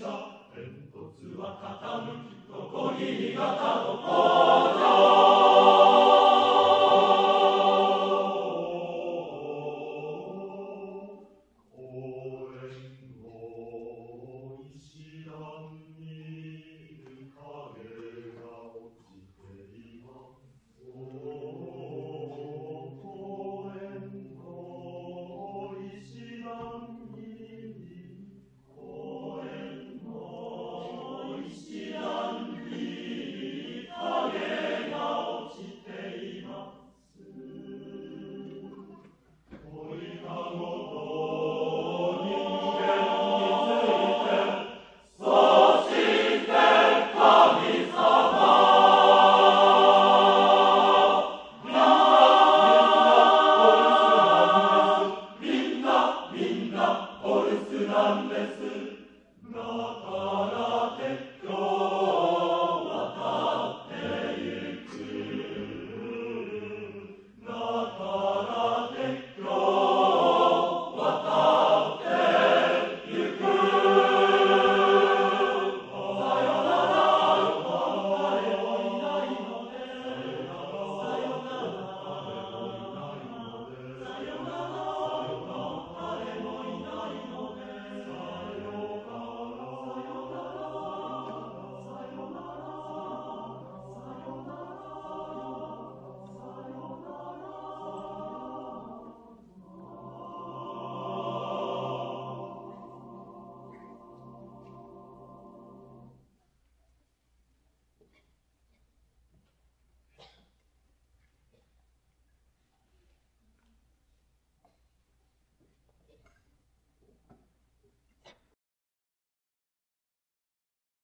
煙突は傾きどこに味方を構造 Fortuna, Fortuna, Messer, Brata.